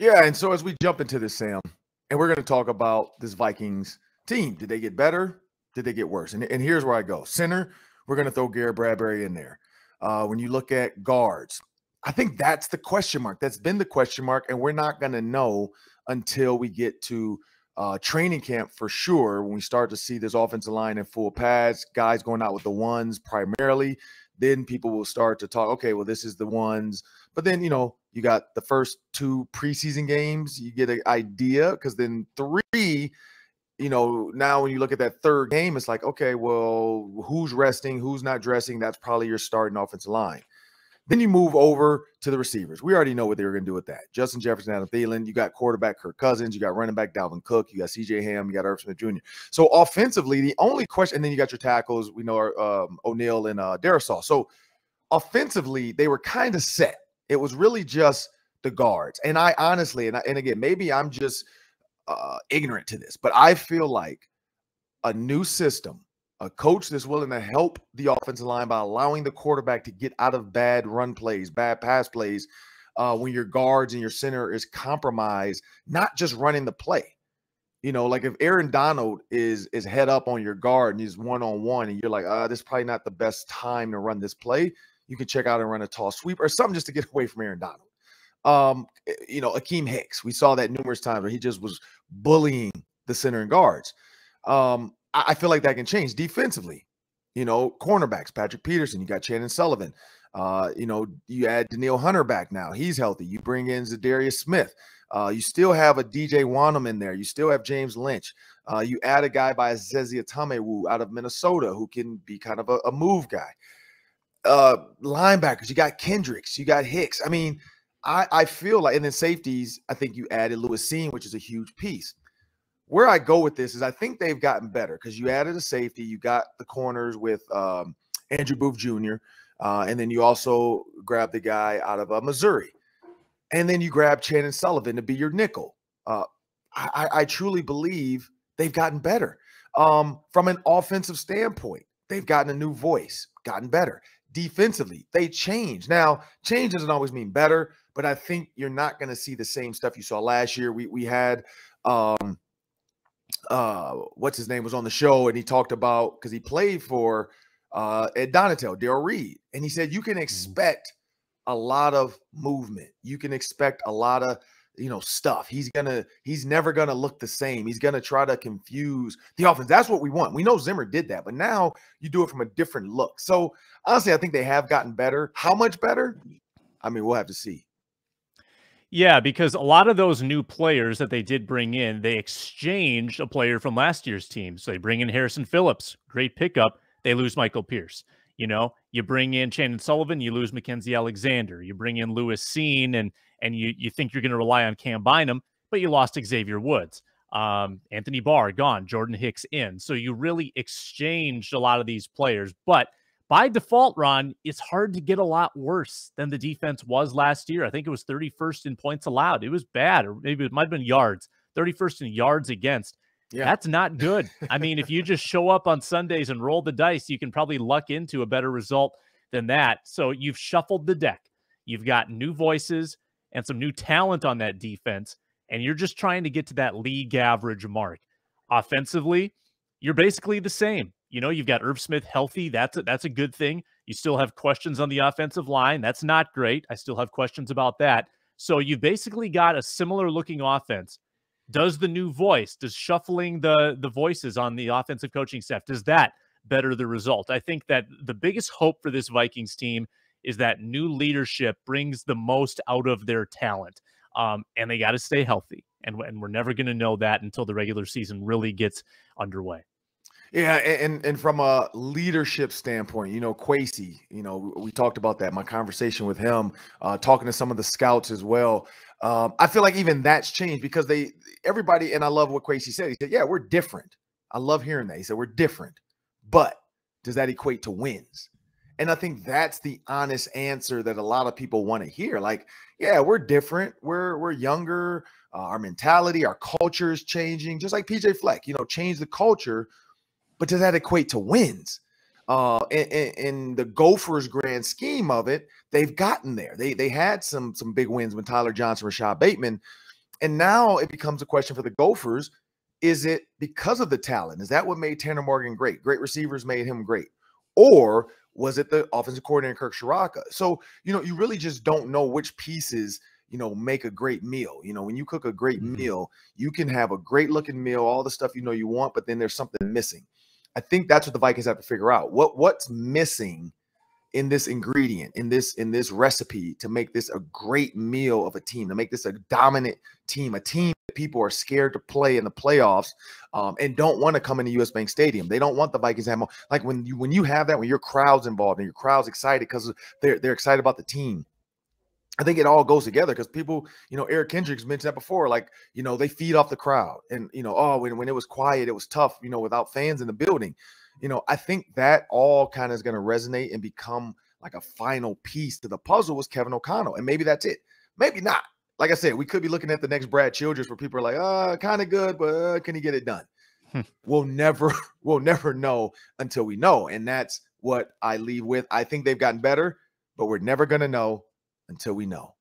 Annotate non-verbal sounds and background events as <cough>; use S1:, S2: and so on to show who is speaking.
S1: Yeah, and so as we jump into this, Sam, and we're going to talk about this Vikings team. Did they get better? Did they get worse? And, and here's where I go. Center, we're going to throw Garrett Bradbury in there. Uh, when you look at guards, I think that's the question mark. That's been the question mark, and we're not going to know until we get to uh, training camp for sure. When we start to see this offensive line in full pads, guys going out with the ones primarily, then people will start to talk. Okay, well, this is the ones. But then you know you got the first two preseason games. You get an idea because then three you know, now when you look at that third game, it's like, okay, well, who's resting, who's not dressing? That's probably your starting offensive line. Then you move over to the receivers. We already know what they were going to do with that. Justin Jefferson, Adam Thielen. You got quarterback Kirk Cousins. You got running back Dalvin Cook. You got C.J. Ham. You got Irv Smith Jr. So offensively, the only question, and then you got your tackles. We know um, O'Neill and uh, Darrisaw. So offensively, they were kind of set. It was really just the guards. And I honestly, and, I, and again, maybe I'm just – uh, ignorant to this, but I feel like a new system, a coach that's willing to help the offensive line by allowing the quarterback to get out of bad run plays, bad pass plays, uh, when your guards and your center is compromised, not just running the play. You know, like if Aaron Donald is is head up on your guard and he's one on one, and you're like, uh, this is probably not the best time to run this play. You can check out and run a toss sweep or something just to get <laughs> away from Aaron Donald um, eh, you know, Akiem Hicks. We saw that numerous times where he just was bullying the center and guards. Um, I, I feel like that can change defensively. You know, cornerbacks, Patrick Peterson, you got Chandon Sullivan. Uh, you know, you add Danielle Hunter back now. He's healthy. You bring in Za'Darius Smith. Uh, you still have a DJ Wonnum in there. You still have James Lynch. Uh, you add a guy by Esezi Otomewo out of Minnesota who can be kind of a, a move guy. Uh, linebackers, you got Kendricks, you got Hicks. I mean, I, I feel like, and then safeties, I think you added Lewis Cine, which is a huge piece. Where I go with this is I think they've gotten better because you added a safety, you got the corners with um, Andrew Booth Jr., uh, and then you also grab the guy out of uh, Missouri. And then you grab Chandon Sullivan to be your nickel. Uh, I, I, truly believe they've gotten better. Um, from an offensive standpoint, they've gotten a new voice, gotten better. Defensively, they changed. Now, change doesn't always mean better but I think you're not going to see the same stuff you saw last year. We we had um uh what's his name was on the show and he talked about because he played for uh Ed Donatell, Darrell Reed, and he said you can mm-hmm. expect a lot of movement. You can expect a lot of you know stuff. He's gonna he's never gonna look the same. He's gonna try to confuse the offense. That's what we want. We know Zimmer did that, but now you do it from a different look. So honestly, I think they have gotten better. How much better? I mean, we'll have to see.
S2: Yeah, because a lot of those new players that they did bring in, they exchanged a player from last year's team. So they bring in Harrison Phillips, great pickup. They lose Michael Pierce. You know, you bring in Chandon Sullivan, you lose Mackenzie Alexander. You bring in Lewis Cine, and and you you think you're going to rely on Cam Bynum, but you lost Xavier Woods. Um, Anthony Barr gone, Jordan Hicks in. So you really exchanged a lot of these players, but by default, Ron, it's hard to get a lot worse than the defense was last year. I think it was 31st in points allowed. It was bad, or maybe it might have been yards, 31st in yards against. Yeah. That's not good. <laughs> I mean, if you just show up on Sundays and roll the dice, you can probably luck into a better result than that. So you've shuffled the deck. You've got new voices and some new talent on that defense, and you're just trying to get to that league average mark. Offensively, you're basically the same. You know, you've got Irv Smith healthy. That's a, that's a good thing. You still have questions on the offensive line. That's not great. I still have questions about that. So you've basically got a similar looking offense. Does the new voice, does shuffling the the voices on the offensive coaching staff, does that better the result? I think that the biggest hope for this Vikings team is that new leadership brings the most out of their talent. Um, and they got to stay healthy. And, and we're never going to know that until the regular season really gets underway.
S1: Yeah, and and from a leadership standpoint, you know, Kwesi, you know, we talked about that. My conversation with him, uh, talking to some of the scouts as well. Um, I feel like even that's changed because they, everybody, and I love what Kwesi said. He said, "Yeah, we're different." I love hearing that. He said, "We're different," but does that equate to wins? And I think that's the honest answer that a lot of people want to hear. Like, yeah, we're different. We're we're younger. Uh, our mentality, our culture is changing. Just like PJ Fleck, you know, change the culture but does that equate to wins? Uh, in, in, the Gophers' grand scheme of it, they've gotten there. They they had some some big wins when Tyler Johnson, Rashod Bateman, And now it becomes a question for the Gophers. Is it because of the talent? Is that what made Tanner Morgan great? Great receivers made him great. Or was it the offensive coordinator Kirk Ciarrocca? So, you know, you really just don't know which pieces, you know, make a great meal. You know, when you cook a great mm-hmm. meal, you can have a great looking meal, all the stuff you know you want, but then there's something missing. I think that's what the Vikings have to figure out. What what's missing in this ingredient in this in this recipe to make this a great meal of a team to make this a dominant team a team people are scared to play in the playoffs um, and don't want to come into us bank stadium they don't want the vikings to have more like when you when you have that when your crowd's involved and your crowd's excited because they're they're excited about the team I think it all goes together because people, you know, Eric Kendricks mentioned that before. Like, you know, they feed off the crowd, and you know, oh, when, when it was quiet, it was tough, you know, without fans in the building you know, I think that all kind of is going to resonate and become like a final piece to the puzzle was Kevin O'Connell. And maybe that's it. Maybe not. Like I said, we could be looking at the next Brad Childress where people are like, uh, kind of good, but uh, can he get it done? Hmm. We'll never, <laughs> we'll never know until we know. And that's what I leave with. I think they've gotten better, but we're never going to know until we know.